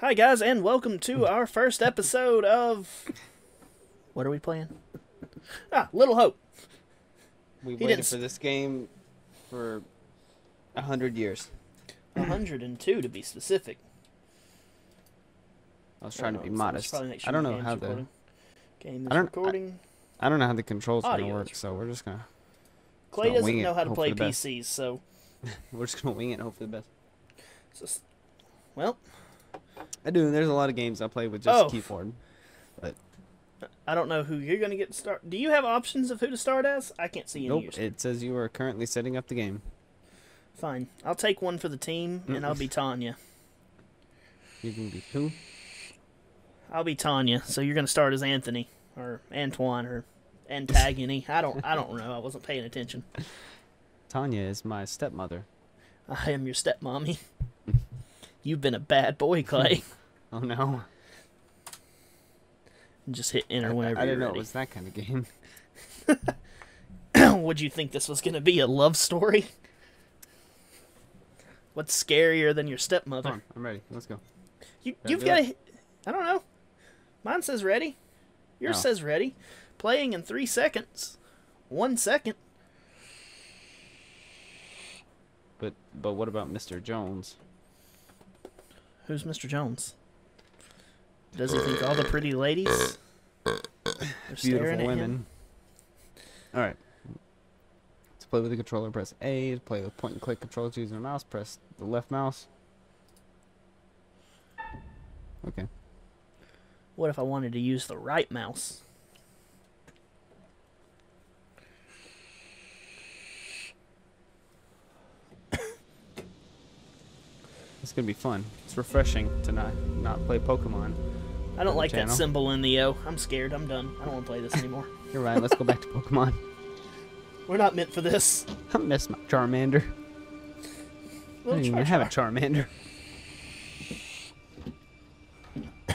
Hi, guys, and welcome to our first episode of. What are we playing? Ah, Little Hope. We He waited didn't for this game for a hundred years. 102 to be specific. I was trying to be so modest. sure I don't know how the recording. Game is I don't- I- recording. I don't know how the controls gonna Audio work, is so we're just gonna Clay gonna doesn't wing it, know how to hope play the best. PCs, so. we're just gonna wing it. and Hope for the best. it's just- well, I do. There's a lot of games I play with just Oh. keyboard. I don't know who you're going to get to start. Do you have options of who to start as? I can't see any Nope. It says you are currently setting up the game. Fine. I'll take one for the team, and I'll be Tanya. You can be who? I'll be Tanya. So you're going to start as Anthony or Antoine or Antagony. I don't. I don't know. I wasn't paying attention. Tanya is my stepmother. I am your stepmommy. You've been a bad boy, hmm. Clay. Oh no. Just hit enter I, whenever I didn't you're know it was that kind of game. Would you think this was going to be a love story? What's scarier than your stepmother? Come on, I'm ready. Let's go. You, you've got to. I don't know. Mine says ready. Yours Oh. says ready. Playing in three seconds. One second. But but what about Mr. Jones? Who's Mr. Jones? Does he think all the pretty ladies are staring Beautiful at him? women. All right. To play with the controller, press A. To play with point and click controls using a mouse, press the left mouse. Okay. What if I wanted to use the right mouse? It's gonna be fun. It's refreshing to not not play Pokemon. I don't like that symbol in the O. I'm scared. I'm done. I don't want to play this anymore. You're right. Let's go back to Pokemon. We're not meant for this. I miss my Charmander. I don't even have a. Charmander.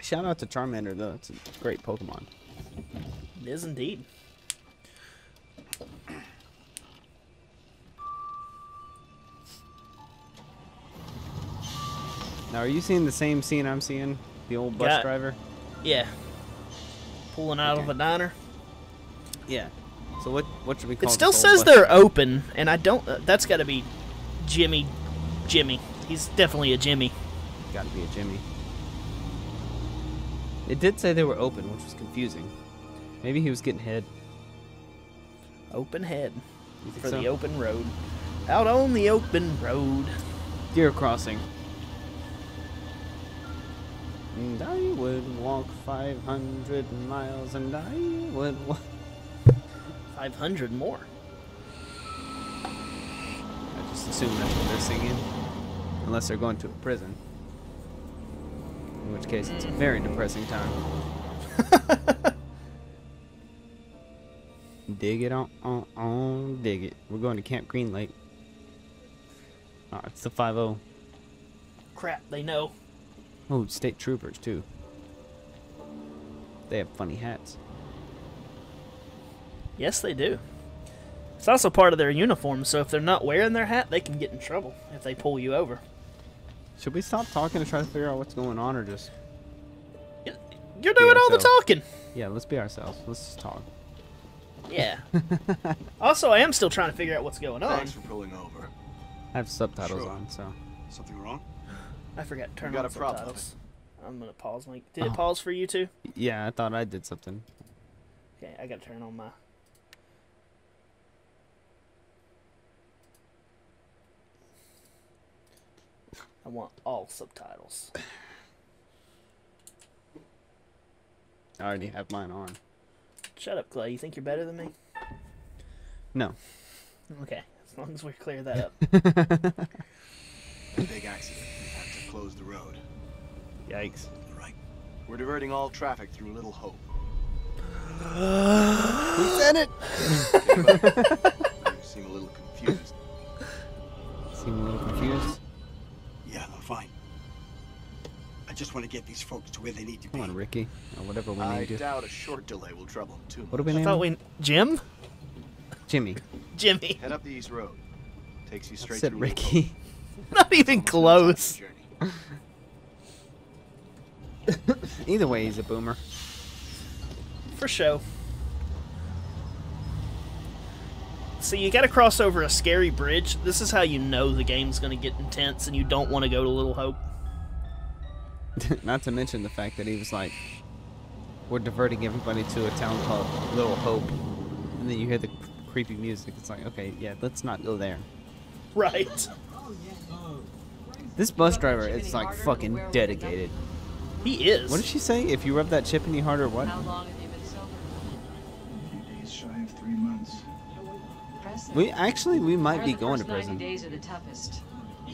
Shout out to Charmander though. It's a great Pokemon. It is indeed. Now, are you seeing the same scene I'm seeing? The old bus Got- driver. Yeah. Pulling out of a diner. Yeah. So what what should we It call? this still says they're driver? open, and I don't. Uh, that's got to be Jimmy. Jimmy. He's definitely a Jimmy. Got to be a Jimmy. It did say they were open, which was confusing. Maybe he was getting head. Open head for so? the open road. Out on the open road. Deer crossing. And I would walk 500 miles, and I would walk. 500 more. I just assume that's what they're singing. Unless they're going to a prison. In which case, it's a very depressing time. dig it on, on, on, dig it. We're going to Camp Green Lake. Oh, it's the 5 0. Crap, they know. Oh, state troopers, too. They have funny hats. Yes, they do. It's also part of their uniform, so if they're not wearing their hat, they can get in trouble if they pull you over. Should we stop talking to try to figure out what's going on, or just. You're doing all the talking. Yeah, let's be ourselves. Let's just talk. Yeah. also, I am still trying to figure out what's going on. Thanks for pulling over. I have subtitles Sure. on, so. Something wrong? I forgot turn got on a problem. subtitles. I'm gonna pause my. Did it Oh. pause for you too? Yeah, I thought I did something. Okay, I gotta turn on my. I want all subtitles. I already have mine on. Shut up, Clay. You think you're better than me? No. Okay, as long as we clear that up. Big accident. We close the road. Yikes. Right. We're diverting all traffic through Little Hope. Who said it? You seem a little confused. Seem a little confused. Yeah, I'm fine. I just want to get these folks to where they need to be. Come on, Ricky. Or whatever we I named you. doubt a short delay will trouble them too What do much. we I name thought him? we Jim, Jimmy. Jimmy. Head up the East Road. Takes you straight said through Little Ricky. Not even Almost an hour's close. Journey. Either way, he's a boomer. For show. So you gotta cross over a scary bridge. This is how you know the game's gonna get intense and you don't want to go to Little Hope. Not to mention the fact that he was like, "We're diverting everybody to a town called Little Hope," and then you hear the creepy music. It's like, okay, yeah, let's not go there. Right. Oh, This bus driver is like fucking dedicated. He is. What did she say? If you rub that chip any harder, what? How long have you been sober? Days shy of three months. Impressive. We actually we might be going to first 90 prison. days are the toughest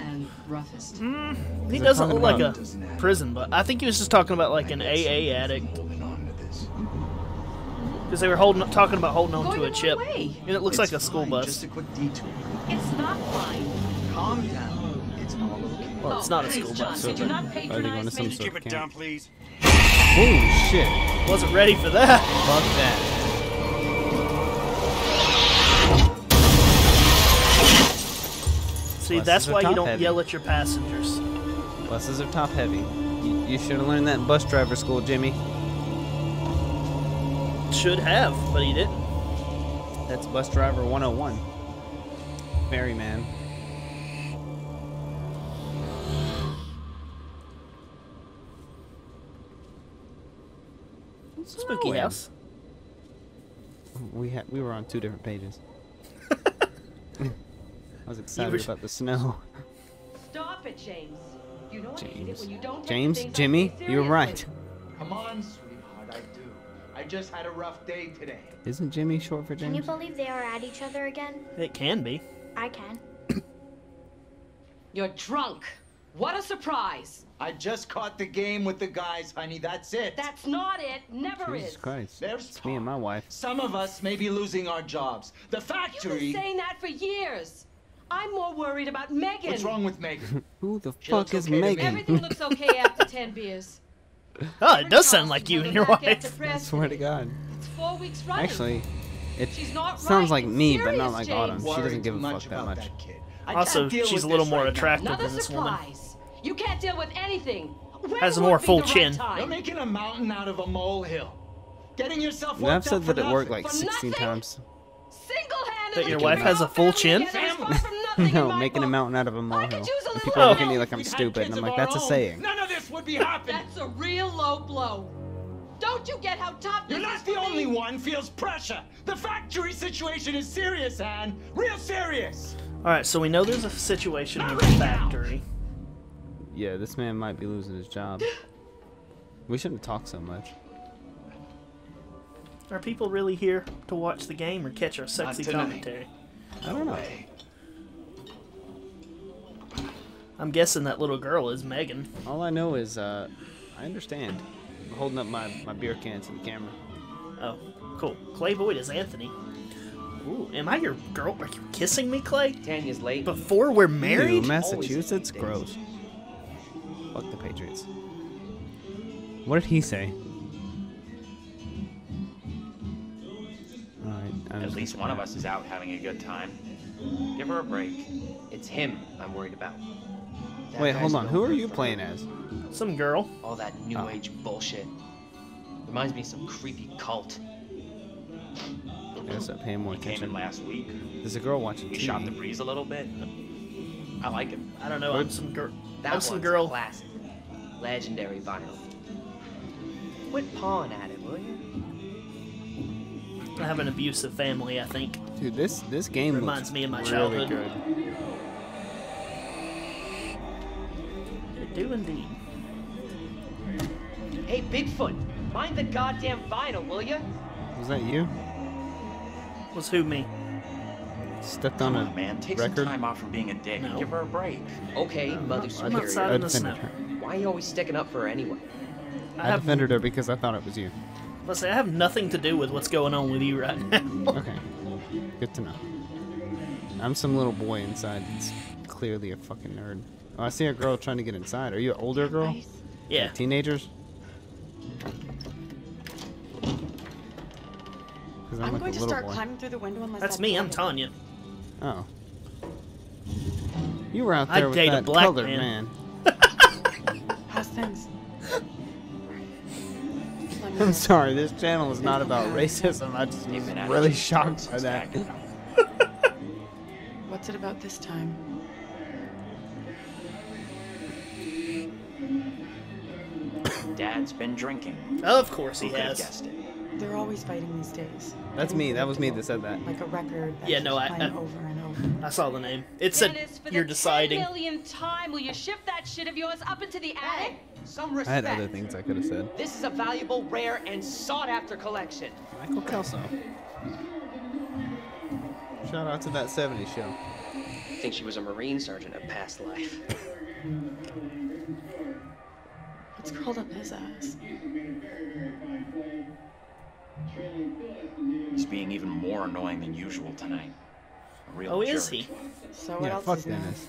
and roughest. Mm, he doesn't look like a prison, but I think he was just talking about like an AA addict Holding on to this. because they were holding, talking about holding on to a chip, wrong way. and it looks It's like a school fine, bus. Just a quick detour. It's not fine. Calm down. It's. Well, it's not a school John, bus. Did you not Are they going to some me? sort of camp? down, please. Holy shit! Wasn't ready for that. Fuck that. See, Buses that's why you don't heavy. yell at your passengers. Buses are top heavy. You, you should have learned that in bus driver school, Jimmy. Should have, but he didn't. That's bus driver 101. Ferryman. Spooky oh, Snowing. house. We had we were on two different pages. I was excited were- about the snow. Stop it, James. You know I hate it James. when you don't James, Jimmy, you're right. Come on, sweetheart, I do. I just had a rough day today. Isn't Jimmy short for Jimmy? Can you believe they are at each other again? It can be. I can. You're drunk. What a surprise. I just caught the game with the guys, honey. That's it. That's not it. Never Jesus is. Christ. There's It's me and my wife. Some of us may be losing our jobs. The factory. You've been saying that for years. I'm more worried about Megan. What's wrong with Megan? Who the She fuck is okay. Megan? Everything looks okay after 10 beers. Oh, it does sound like you and your wife. I swear to. God. It's four weeks running. Actually, it She's not sounds right. like It's me, but not like James. Autumn. She doesn't give a fuck that about much. That kid. I Also, she's a little more right attractive Another than this woman. You can't deal with anything. When Has a more full the right chin. time? You're making a mountain out of a molehill. Getting yourself Yeah, I've said up for that it worked like 16 times. That your wife has a full chin? together is far from nothing in no, making a mountain out of a I could molehill. And people look at me like I'm stupid, and I'm like, that's a saying. None of this would be happening. That's a real low blow. Don't you get how tough You're this not is the only me? one feels pressure. The factory situation is serious, Anne. Real serious. All right, so we know there's a situation Not with the factory. Yeah, this man might be losing his job. We shouldn't talk so much. Are people really here to watch the game or catch our sexy tonight. commentary? I don't know. Way. I'm guessing that little girl is Megan. All I know is, uh, I understand. I'm holding up my, my beer can to the camera. Oh, cool. Clay Boyd is Anthony. Ooh, am I your girl? Are you kissing me, Clay? Tanya's late. Before we're Ew, married? Massachusetts? Gross. Fuck the Patriots. What did he say? Alright, I'm At least one of us is out having a good time. Give her a break. It's him I'm worried about. That Wait, hold on. Who are you playing as? Some girl. All that new Oh. age bullshit. Reminds me of some creepy cult. I gotta start paying more He came in last week. There's a girl watching He shot the breeze a little bit. I like him. I don't know. I'm some girl. That I'm some girl. classic. Legendary vinyl. Quit pawing at it, will you? I have an abusive family. I think. Dude, this this game Reminds looks me of my really childhood. good. They do indeed. Hey, Bigfoot, mind the goddamn vinyl, will you? Was that you? Was who me? Stepped on Come a on, man. Take record? some time off from being a dick No. and give her a break. Okay, Mother I'm Superior. outside I in the defended snow. her. Why are you always sticking up for her anyway? I I have. defended her because I thought it was you. Let's say I have nothing to do with what's going on with you right now. Okay. Good to know. I'm some little boy inside that's clearly a fucking nerd. Oh, I see a girl trying to get inside. Are you an older girl? yeah. Teenagers? I'm, I'm like going to start boy. climbing through the window unless That's that me. I'm hits Tanya. Oh. You were out I'd there with date a that black colored man. man. How's things? I'm sorry, this channel is not about racism. I just was They've been at really shocked by that. What's it about this time? Dad's been drinking. Of course he Who could have has. guessed it? They're always fighting these days. That's me. That was me that said that. Like a record. That Yeah, no, I- playing I- over and over. I saw the name. It said Dennis, for you're the deciding. 10 millionth time, will you shift that shit of yours up into the attic? Some I had respect. other things I could have said. This is a valuable, rare, and sought-after collection. Michael Kelso. Shout out to that 70s show. I think she was a Marine sergeant in a past life. What's curled up his ass? He's being even more annoying than usual tonight. A real Oh, is he? So what yeah, else fuck is new? Dennis.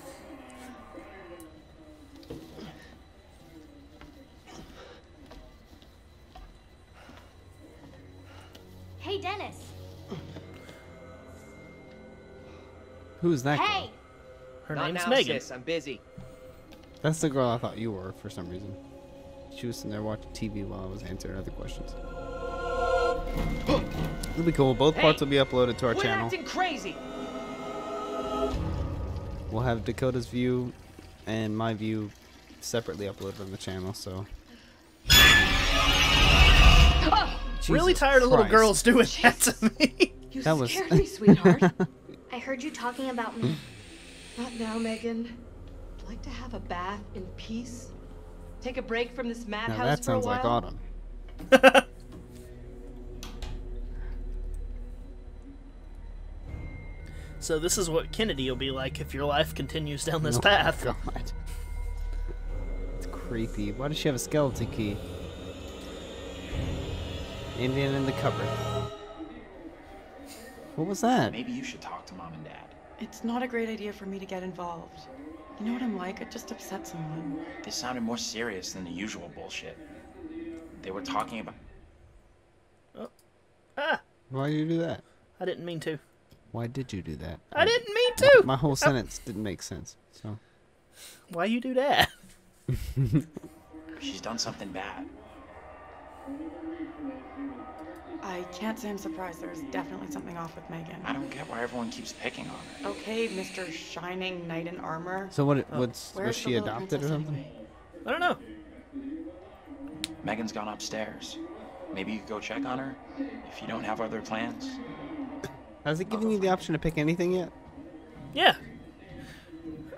Hey, Dennis. Who's that girl? Hey. Her Not name's now, Megan. sis. I'm busy. That's the girl I thought you were for some reason. She was sitting there watching TV while I was answering other questions. It'll be cool. Both parts will be uploaded to our Quit channel. acting crazy. We'll have Dakota's view and my view separately uploaded on the channel, so. really Jesus tired of little girls doing that to me. You That was- scared me, sweetheart. I heard you talking about me. Not now, Megan. I'd like to have a bath in peace. Take a break from this Now madhouse that for sounds a while. like autumn. so this is what Kennedy will be like if your life continues down this Oh, path. God. It's creepy. Why does she have a skeleton key? Indian in the cupboard. What was that? Maybe you should talk to mom and dad. it's not a great idea for me to get involved. You know what I'm like? I just upset someone. They sounded more serious than the usual bullshit. They were talking about. Oh. Ah, Why did you do that? I didn't mean to. Why did you do that? I didn't mean to. My whole sentence didn't make sense. So Why you do that? She's done something bad. I can't say I'm surprised. There's definitely something off with Megan. I don't get why everyone keeps picking on her. Okay, Mr. Shining Knight in Armor. So what? Uh, what's Where's was she adopted or something? anyway? I don't know. Megan's gone upstairs. Maybe you could go check on her if you don't have other plans. Has it given you the option to pick anything yet? Yeah.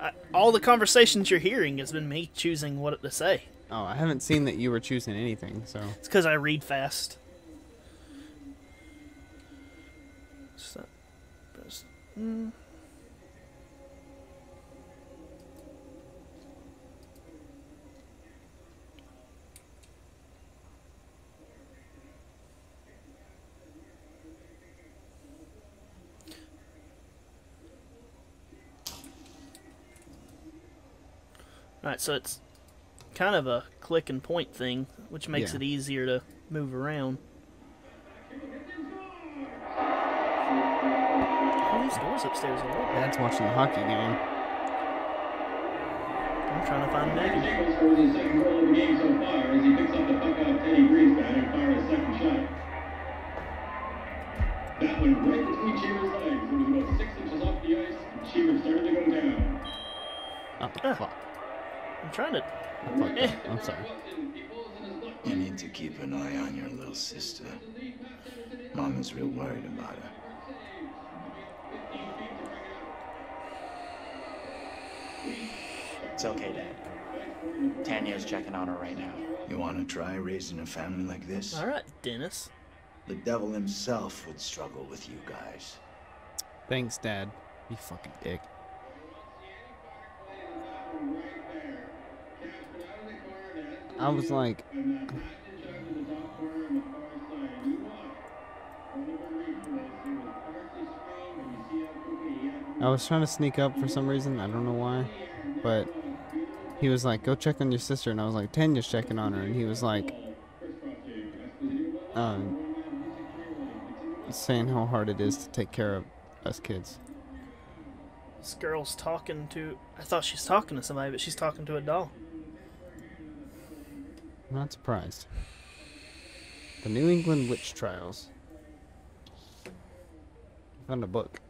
I, all the conversations you're hearing has been me choosing what to say. Oh, I haven't seen that you were choosing anything. So It's because I read fast. So, just- mm. Alright, so it's kind of a click and point thing, which makes Yeah. it easier to move around. All these doors upstairs are open. Dad's watching the hockey game. I'm trying to find Megan. James scores his second goal of the game so far as he picks up the puck off Teddy Greenspan and fires a second shot. That went right between Cheever's legs. It was about six inches off the ice. and Cheever started to go down. Oh Ah. fuck! I'm trying to. I fucked up. I'm sorry. You need to keep an eye on your little sister. Mom is real worried about her. It's okay, Dad. Tanya's checking on her right now. You want to try raising a family like this? All right, Dennis. The devil himself would struggle with you guys. Thanks, Dad. You fucking dick. I was like, I was trying to sneak up for some reason. I don't know why, but he was like, "Go check on your sister," and I was like, "Tanya's checking on her," and he was like, um, saying how hard it is to take care of us kids. This girl's talking to. I thought she's talking to somebody, but she's talking to a doll. I'm not surprised. The New England Witch Trials. I Found a book.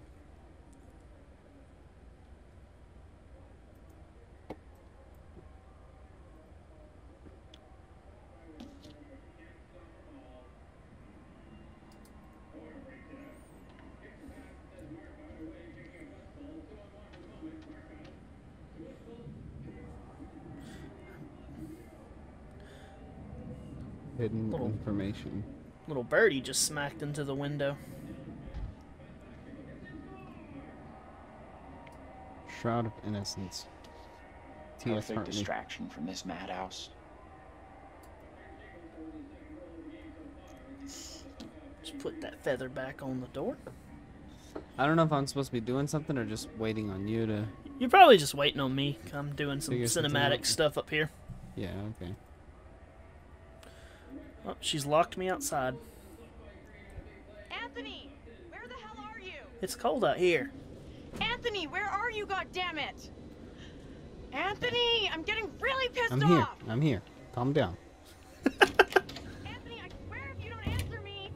Hidden Little- information. Little birdie just smacked into the window. Shroud of Innocence. T.F. Perfect Hartley. distraction from this madhouse. Just put that feather back on the door. I don't know if I'm supposed to be doing something or just waiting on you to. You're probably just waiting on me. I'm doing some cinematic stuff up here. Yeah, okay. Oh, she's locked me outside. Anthony, where the hell are you? It's cold out here. Anthony, where are you? God damn it! Anthony, I'm getting really pissed I'm off. here. I'm here. Calm down. Anthony, I swear if you don't answer me.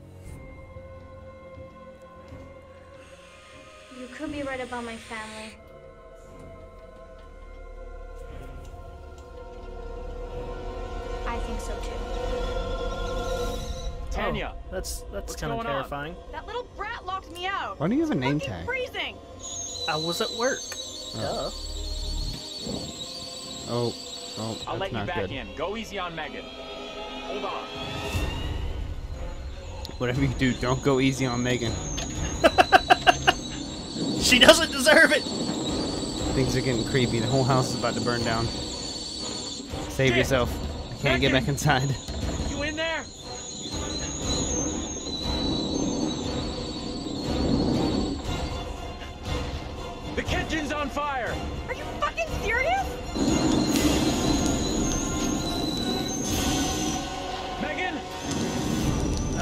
You could be right about my family. I think so too. Tanya, Oh, that's that's kind of going on? terrifying. That little brat locked me out. Why do you have a name Fucking tag? freezing. I was at work. Oh. Duh. Oh, oh, I'll that's let you back good. in. Go easy on Megan. Hold on. Whatever you do, don't go easy on Megan. She doesn't deserve it. Things are getting creepy. The whole house is about to burn down. Save Dick! yourself. I can't get back inside.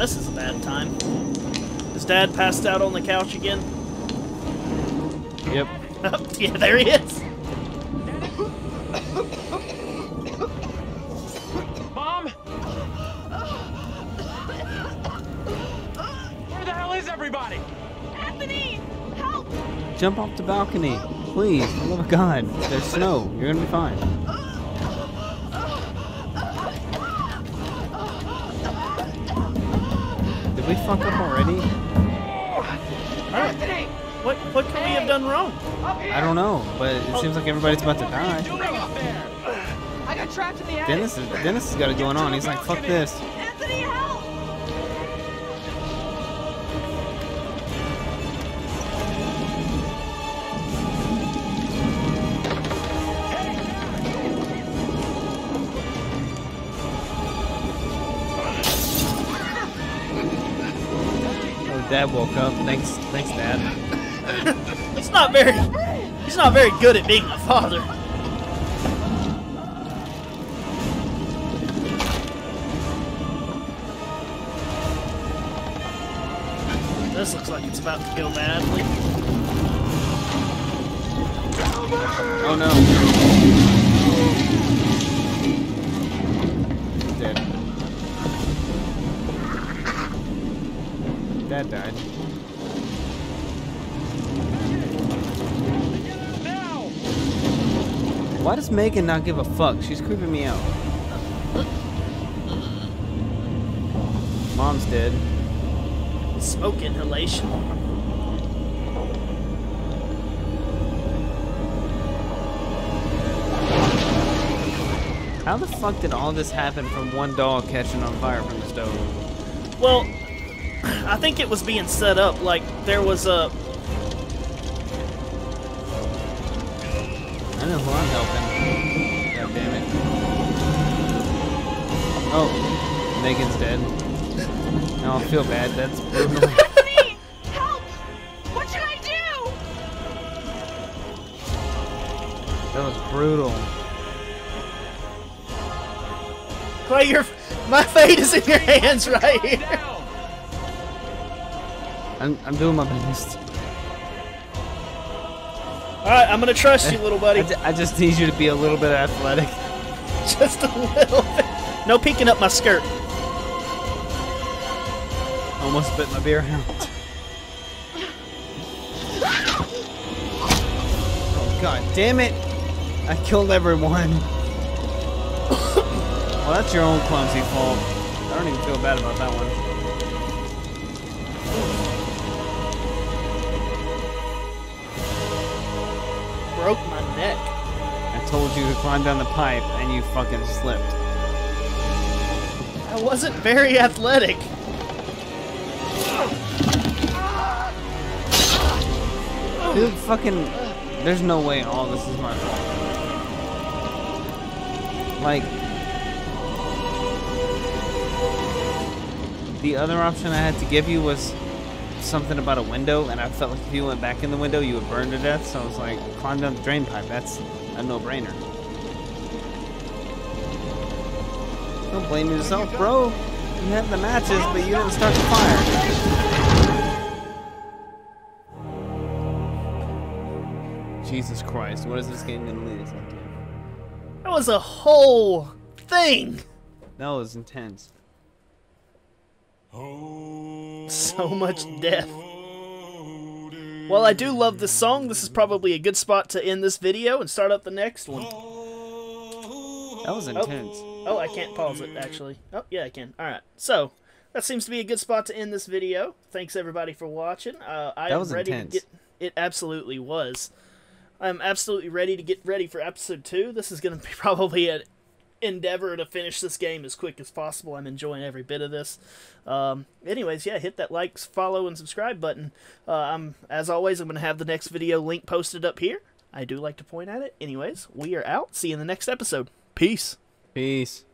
This is a bad time. Is Dad passed out on the couch again? Yep. Oh, yeah, there he is. Mom! Where the hell is everybody? Anthony, help! Jump off the balcony. Please, for the love of God. There's snow. You're gonna be fine. What what could we have done wrong? I don't know, but it oh. seems like everybody's about to die. doing up there? I got trapped in the attic. Dennis, is, Dennis has got it going on. He's like, fuck this. Anthony, help! Oh, Dad woke up. Thanks, thanks, Dad. Not very he's not very good at being a father. This looks like it's about to go badly. Oh no. Dead. Dad died. Why does Megan not give a fuck? She's creeping me out. Mom's dead. Smoke inhalation. How the fuck did all this happen from one dog catching on fire from the stove? Well, I think it was being set up like there was a I know who I'm helping. God damn it. Oh, Megan's dead. No, I feel bad. That's brutal. Anthony, help! What should I do? That was brutal. Clay, your my fate is in your hands right here. I'm, I'm doing my best. All right, I'm gonna trust you, little buddy. I, ju- I just need you to be a little bit athletic. Just a little bit. No peeking up my skirt. Almost bit my beer out. Oh god damn it! I killed everyone. well, that's your own clumsy fault. I don't even feel bad about that one. Neck. I told you to climb down the pipe and you fucking slipped. I wasn't very athletic. Dude, fucking. There's no way all this is my fault. Like. The other option I had to give you was something about a window, and I felt like if you went back in the window, you would burn to death. So I was like, climb down the drain pipe. That's a no-brainer. Don't blame yourself, bro. You had the matches, but you didn't start the fire. Jesus Christ, what is this game gonna lead us into? That was a whole thing. That was intense. Oh. So much death. While I do love this song, this is probably a good spot to end this video and start up the next one. That was intense. Oh, I can't pause it, actually. Oh, yeah, I can. Alright, so, that seems to be a good spot to end this video. Thanks, everybody, for watching. Uh, I That am was ready intense. to get... It absolutely was. I'm absolutely ready to get ready for episode 2. This is going to be probably an endeavor to finish this game as quick as possible. I'm enjoying every bit of this. Um, anyways, yeah, hit that like, follow, and subscribe button. Uh, I'm, as always, I'm going to have the next video link posted up here. I do like to point at it. Anyways, we are out. See you in the next episode. Peace. Peace.